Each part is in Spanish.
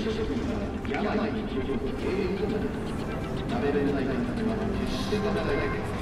所職員は病による経営困難ラベルは決して戦いです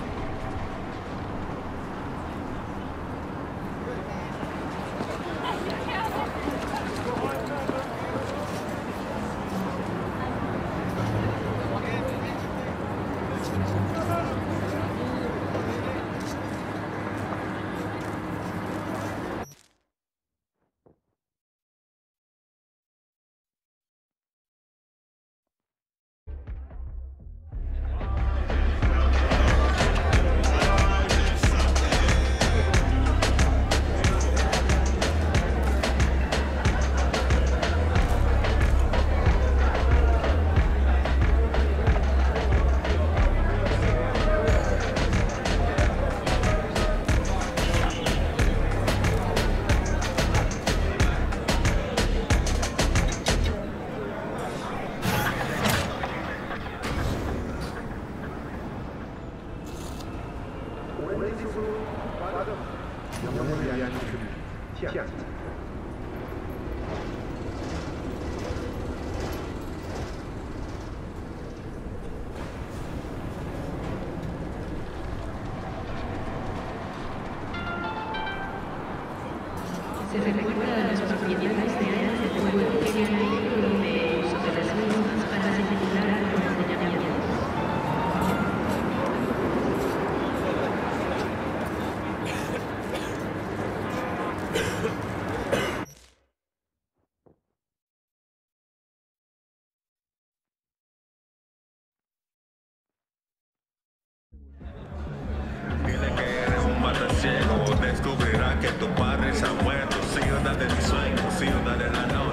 Se recuerda a los propietarios de áreas de juego que han descubrirá que tu padre se ha muerto. Ciudad de mis sueños, ciudad de la noche,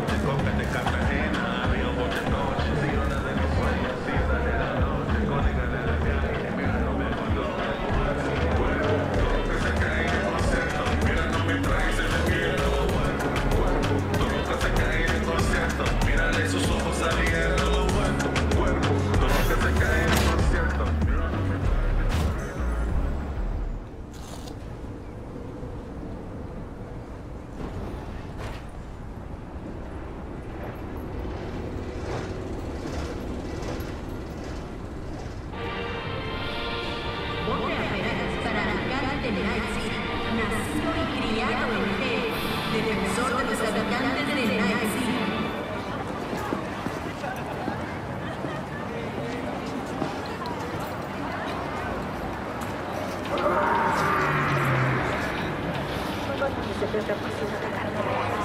de nacido y criado en G, defensor de los habitantes de Night City. Cold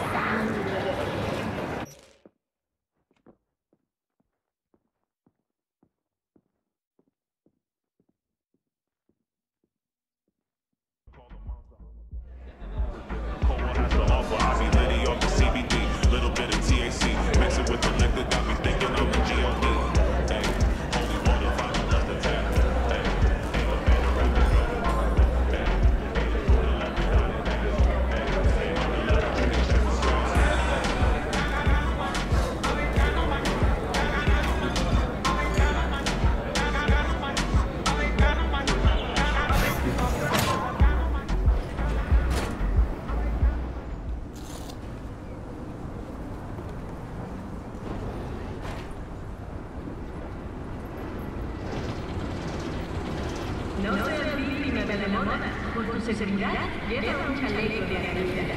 Ramona, por tu seguridad, llévame un chaleco de arenilla.